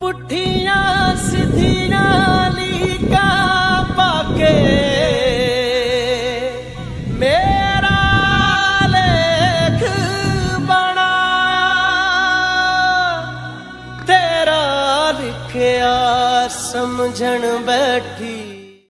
पुठिया सिधिया लीका पाके। मेरा लेख बनाया तेरा लिखिया समझन बैठी।